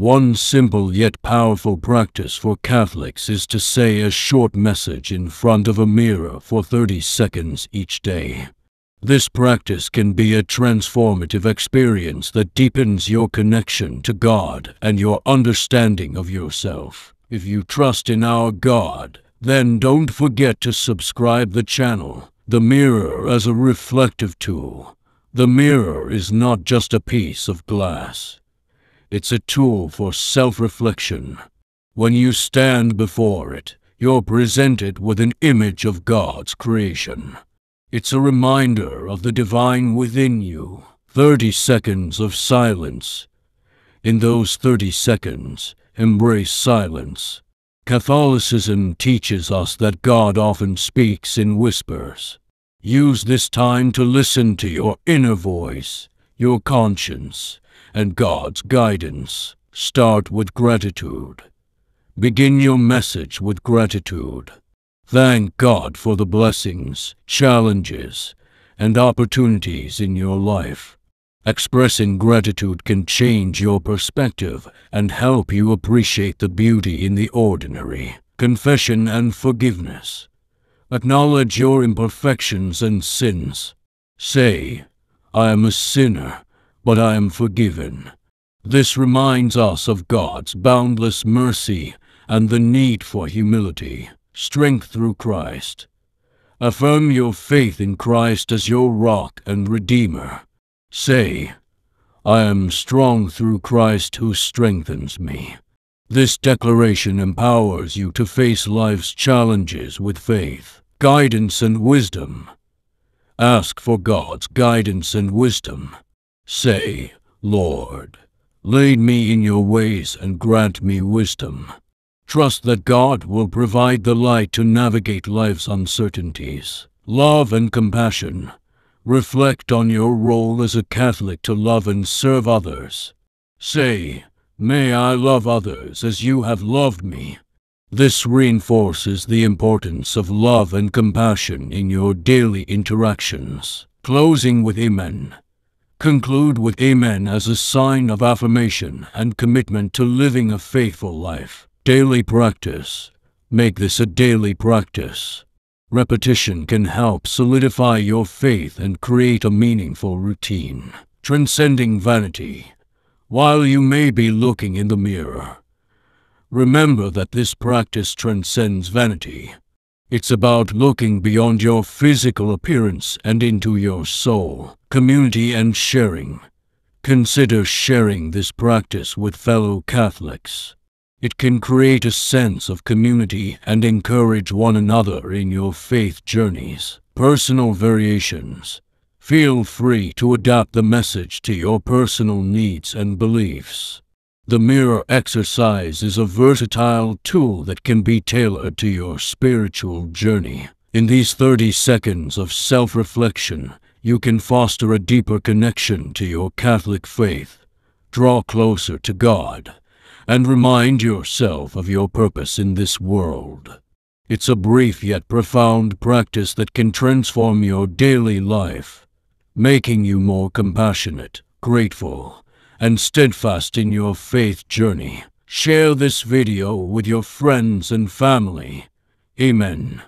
One simple yet powerful practice for Catholics is to say a short message in front of a mirror for 30 seconds each day. This practice can be a transformative experience that deepens your connection to God and your understanding of yourself. If you trust in our God, then don't forget to subscribe the channel. The mirror as a reflective tool. The mirror is not just a piece of glass. It's a tool for self-reflection. When you stand before it, you're presented with an image of God's creation. It's a reminder of the divine within you. 30 seconds of silence. In those 30 seconds, embrace silence. Catholicism teaches us that God often speaks in whispers. Use this time to listen to your inner voice, your conscience, and God's guidance. Start with gratitude. Begin your message with gratitude. Thank God for the blessings, challenges, and opportunities in your life. Expressing gratitude can change your perspective and help you appreciate the beauty in the ordinary. Confession and forgiveness. Acknowledge your imperfections and sins. Say, I am a sinner but I am forgiven. This reminds us of God's boundless mercy and the need for humility, strength through Christ. Affirm your faith in Christ as your rock and redeemer. Say, I am strong through Christ who strengthens me. This declaration empowers you to face life's challenges with faith, guidance, and wisdom. Ask for God's guidance and wisdom. Say, Lord, lead me in your ways and grant me wisdom. Trust that God will provide the light to navigate life's uncertainties. Love and compassion. Reflect on your role as a Catholic to love and serve others. Say, May I love others as you have loved me. This reinforces the importance of love and compassion in your daily interactions. Closing with Amen. Conclude with Amen as a sign of affirmation and commitment to living a faithful life. Daily practice. Make this a daily practice. Repetition can help solidify your faith and create a meaningful routine. Transcending vanity. While you may be looking in the mirror, remember that this practice transcends vanity. It's about looking beyond your physical appearance and into your soul, community, and sharing. Consider sharing this practice with fellow Catholics. It can create a sense of community and encourage one another in your faith journeys. Personal variations. Feel free to adapt the message to your personal needs and beliefs. The mirror exercise is a versatile tool that can be tailored to your spiritual journey. In these 30 seconds of self-reflection, you can foster a deeper connection to your Catholic faith, draw closer to God, and remind yourself of your purpose in this world. It's a brief yet profound practice that can transform your daily life, making you more compassionate, grateful, and steadfast in your faith journey. Share this video with your friends and family. Amen.